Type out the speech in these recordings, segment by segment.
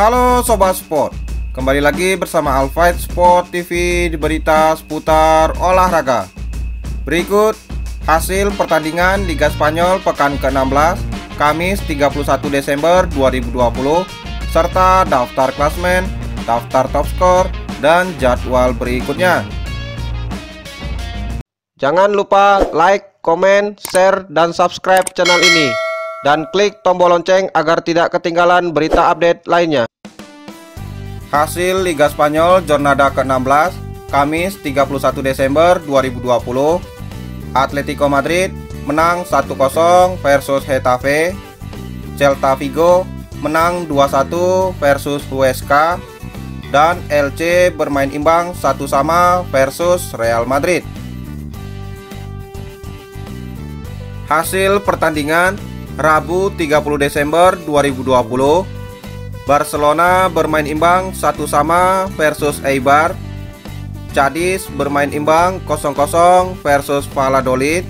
Halo Sobat Sport. Kembali lagi bersama Alfight Sport TV di berita seputar olahraga. Berikut hasil pertandingan Liga Spanyol pekan ke-16 Kamis 31 Desember 2020 Serta daftar klasmen, daftar top skor, dan jadwal berikutnya. Jangan lupa like, komen, share, dan subscribe channel ini dan klik tombol lonceng agar tidak ketinggalan berita update lainnya. Hasil Liga Spanyol Jornada ke-16 Kamis 31 Desember 2020 Atletico Madrid menang 1-0 versus Hetafe Celta Vigo menang 2-1 versus Huesca. Dan LC bermain imbang satu sama versus Real Madrid. Hasil pertandingan Rabu 30 Desember 2020 Barcelona bermain imbang satu sama versus Eibar. Cadiz bermain imbang 0-0 versus Valladolid.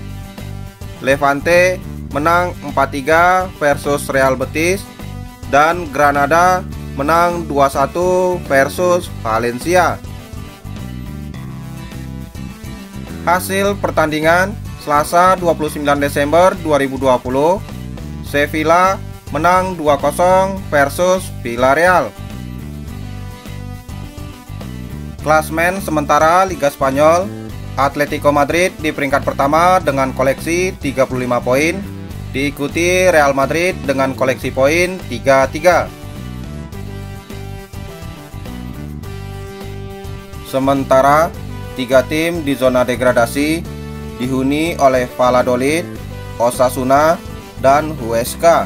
Levante menang 4-3 versus Real Betis. Dan Granada menang 2-1 versus Valencia. Hasil pertandingan Selasa 29 Desember 2020 Sevilla menang 2-0 versus Villarreal. Klasmen sementara Liga Spanyol, Atletico Madrid di peringkat pertama dengan koleksi 35 poin, diikuti Real Madrid dengan koleksi poin 33. Sementara tiga tim di zona degradasi dihuni oleh Valladolid, Osasuna, dan Huesca.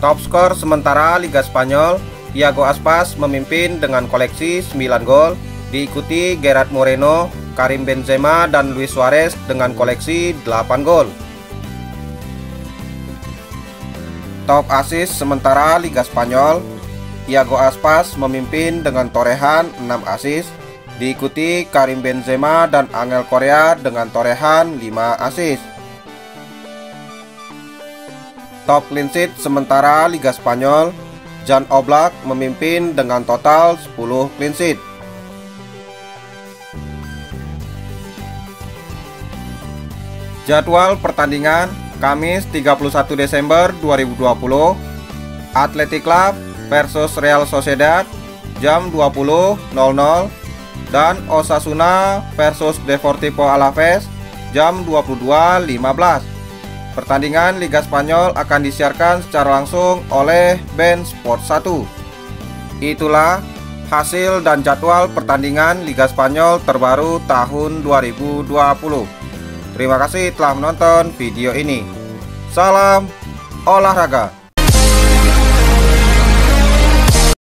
Top skor sementara Liga Spanyol, Iago Aspas memimpin dengan koleksi 9 gol, diikuti Gerard Moreno, Karim Benzema, dan Luis Suarez dengan koleksi 8 gol. Top assist sementara Liga Spanyol, Iago Aspas memimpin dengan torehan 6 assist, Diikuti Karim Benzema dan Angel Korea dengan torehan 5 assist. Top clean sheet sementara Liga Spanyol, Jan Oblak memimpin dengan total 10 clean sheet. Jadwal pertandingan Kamis 31 Desember 2020 Athletic Club versus Real Sociedad jam 20.00 dan Osasuna versus Deportivo Alaves jam 22.15. Pertandingan Liga Spanyol akan disiarkan secara langsung oleh Band Sport 1. Itulah hasil dan jadwal pertandingan Liga Spanyol terbaru tahun 2020. Terima kasih telah menonton video ini. Salam olahraga.